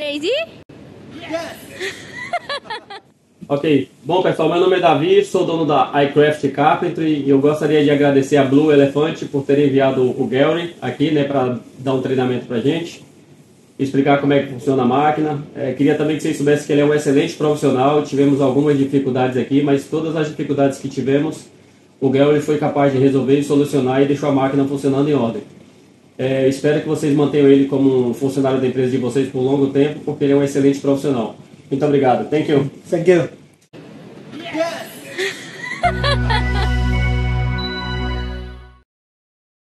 Três e... Ok, bom pessoal, meu nome é Davi, sou dono da iCraft Carpentry e eu gostaria de agradecer a Blue Elephant por ter enviado o Gary aqui, né, para dar um treinamento pra gente, explicar como é que funciona a máquina. É, queria também que vocês soubessem que ele é um excelente profissional, tivemos algumas dificuldades aqui, mas todas as dificuldades que tivemos, o Gary foi capaz de resolver e solucionar e deixou a máquina funcionando em ordem. É, espero que vocês mantenham ele como um funcionário da empresa de vocês por um longo tempo, porque ele é um excelente profissional. Muito obrigado. Thank you. Thank you. Ha!